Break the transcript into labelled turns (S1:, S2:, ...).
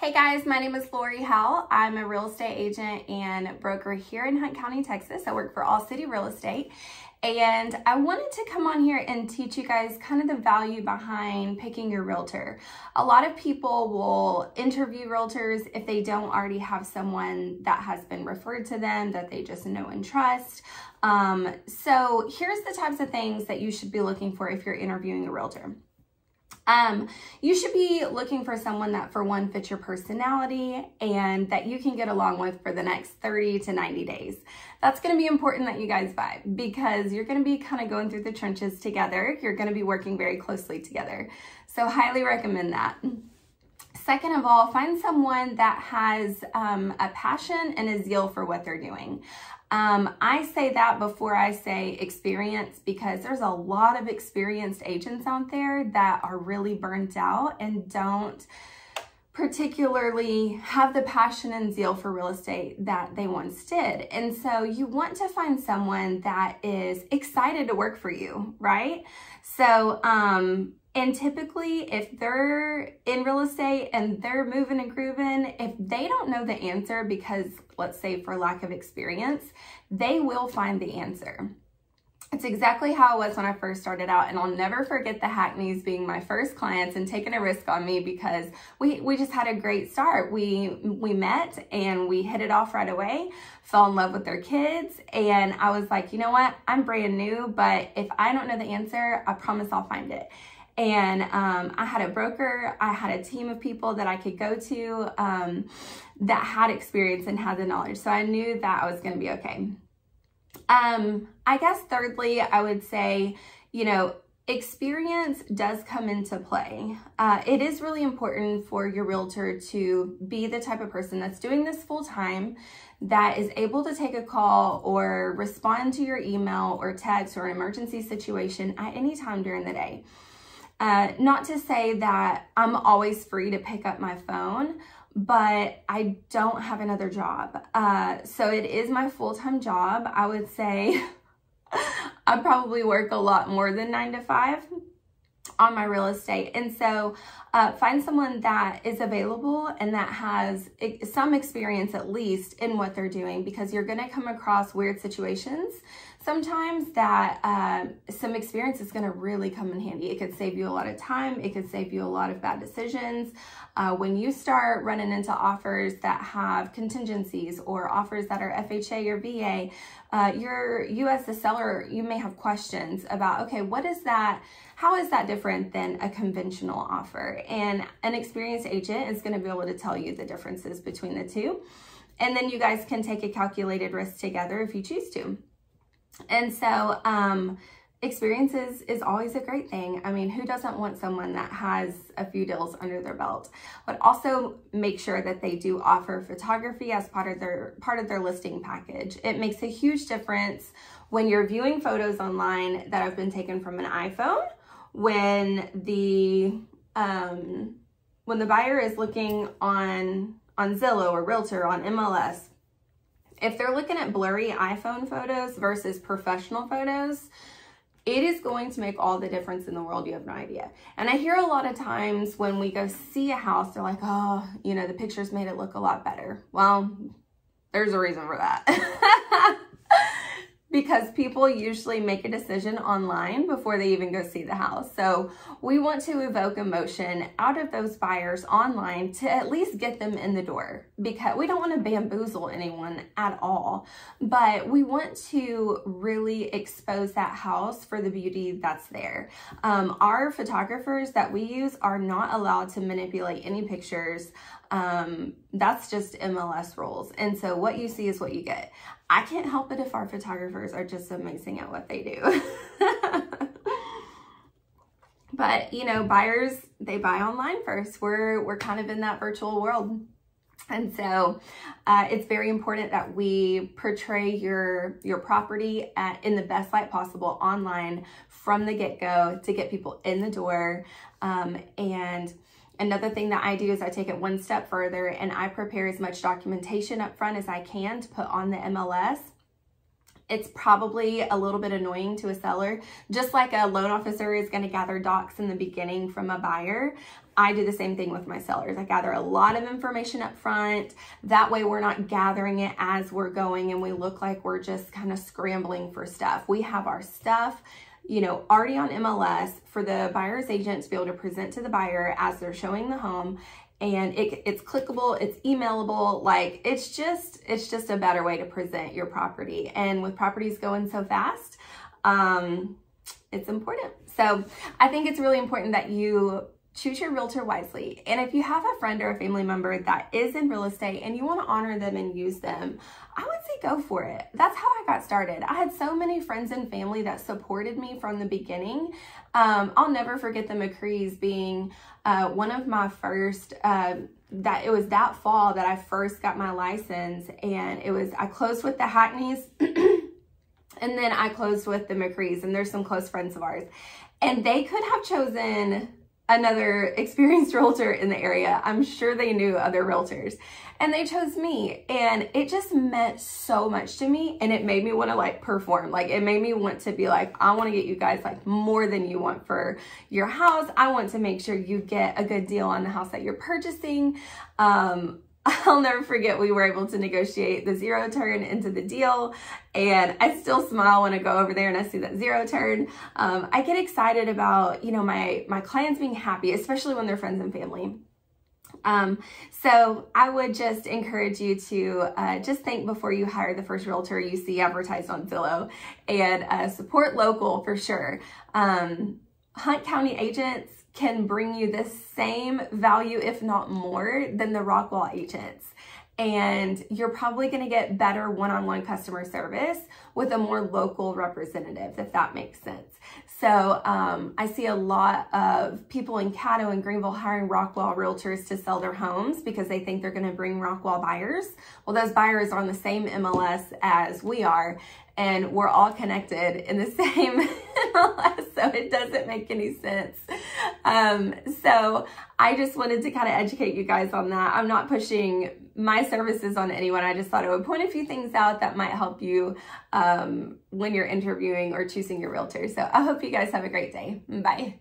S1: Hey guys, my name is Lori Howell. I'm a real estate agent and broker here in Hunt County, Texas. I work for All City Real Estate. And I wanted to come on here and teach you guys kind of the value behind picking your realtor. A lot of people will interview realtors if they don't already have someone that has been referred to them that they just know and trust. Um, so here's the types of things that you should be looking for if you're interviewing a realtor. Um, you should be looking for someone that for one fits your personality and that you can get along with for the next 30 to 90 days. That's going to be important that you guys vibe because you're going to be kind of going through the trenches together. You're going to be working very closely together. So highly recommend that. Second of all, find someone that has um, a passion and a zeal for what they're doing. Um, I say that before I say experience because there's a lot of experienced agents out there that are really burnt out and don't particularly have the passion and zeal for real estate that they once did. And so you want to find someone that is excited to work for you, right? So, um, and typically, if they're in real estate and they're moving and grooving, if they don't know the answer because, let's say, for lack of experience, they will find the answer. It's exactly how it was when I first started out, and I'll never forget the Hackneys being my first clients and taking a risk on me because we, we just had a great start. We we met and we hit it off right away, fell in love with their kids, and I was like, you know what? I'm brand new, but if I don't know the answer, I promise I'll find it. And um, I had a broker, I had a team of people that I could go to um, that had experience and had the knowledge. So I knew that I was going to be okay. Um, I guess thirdly, I would say, you know, experience does come into play. Uh, it is really important for your realtor to be the type of person that's doing this full time, that is able to take a call or respond to your email or text or an emergency situation at any time during the day. Uh, not to say that I'm always free to pick up my phone, but I don't have another job. Uh, so it is my full-time job. I would say I probably work a lot more than nine to five on my real estate. And so uh, find someone that is available and that has some experience at least in what they're doing because you're going to come across weird situations sometimes that um, some experience is going to really come in handy. It could save you a lot of time. It could save you a lot of bad decisions. Uh, when you start running into offers that have contingencies or offers that are FHA or VA, uh, you're, you as the seller, you may have questions about, okay, what is that? How is that different than a conventional offer? And an experienced agent is going to be able to tell you the differences between the two. And then you guys can take a calculated risk together if you choose to. And so, um, experiences is always a great thing. I mean, who doesn't want someone that has a few deals under their belt? But also make sure that they do offer photography as part of their part of their listing package. It makes a huge difference when you're viewing photos online that have been taken from an iPhone when the um, when the buyer is looking on on Zillow or Realtor on MLS if they're looking at blurry iPhone photos versus professional photos, it is going to make all the difference in the world. You have no idea. And I hear a lot of times when we go see a house, they're like, oh, you know, the pictures made it look a lot better. Well, there's a reason for that. because people usually make a decision online before they even go see the house. So we want to evoke emotion out of those buyers online to at least get them in the door because we don't want to bamboozle anyone at all, but we want to really expose that house for the beauty that's there. Um, our photographers that we use are not allowed to manipulate any pictures. Um, that's just MLS rules. And so what you see is what you get. I can't help it if our photographers are just amazing at what they do. but, you know, buyers, they buy online first. We're, we're kind of in that virtual world. And so uh, it's very important that we portray your, your property at, in the best light possible online from the get-go to get people in the door. Um, and Another thing that I do is I take it one step further and I prepare as much documentation up front as I can to put on the MLS. it's probably a little bit annoying to a seller. Just like a loan officer is going to gather docs in the beginning from a buyer, I do the same thing with my sellers. I gather a lot of information up front. That way we're not gathering it as we're going and we look like we're just kind of scrambling for stuff. We have our stuff you know, already on MLS for the buyer's agent to be able to present to the buyer as they're showing the home and it, it's clickable, it's emailable, like it's just, it's just a better way to present your property. And with properties going so fast, um, it's important. So I think it's really important that you choose your realtor wisely. And if you have a friend or a family member that is in real estate and you want to honor them and use them, I would say go for it. That's how I got started. I had so many friends and family that supported me from the beginning. Um, I'll never forget the McCrees being uh, one of my first. Uh, that it was that fall that I first got my license, and it was I closed with the Hackneys. and then I closed with the McCrees, and there's some close friends of ours. And they could have chosen another experienced realtor in the area. I'm sure they knew other realtors and they chose me and it just meant so much to me and it made me want to like perform. Like it made me want to be like, I want to get you guys like more than you want for your house. I want to make sure you get a good deal on the house that you're purchasing. Um, I'll never forget we were able to negotiate the zero turn into the deal and I still smile when I go over there and I see that zero turn. Um, I get excited about, you know, my, my clients being happy, especially when they're friends and family. Um, so I would just encourage you to uh, just think before you hire the first realtor you see advertised on Zillow and uh, support local for sure. Um, Hunt County agents can bring you the same value, if not more, than the Rockwall agents. And you're probably going to get better one on one customer service with a more local representative, if that makes sense. So um, I see a lot of people in Caddo and Greenville hiring Rockwall realtors to sell their homes because they think they're going to bring Rockwall buyers. Well, those buyers are on the same MLS as we are, and we're all connected in the same so it doesn't make any sense. Um, so I just wanted to kind of educate you guys on that. I'm not pushing my services on anyone. I just thought I would point a few things out that might help you um, when you're interviewing or choosing your realtor. So I hope you guys have a great day. Bye.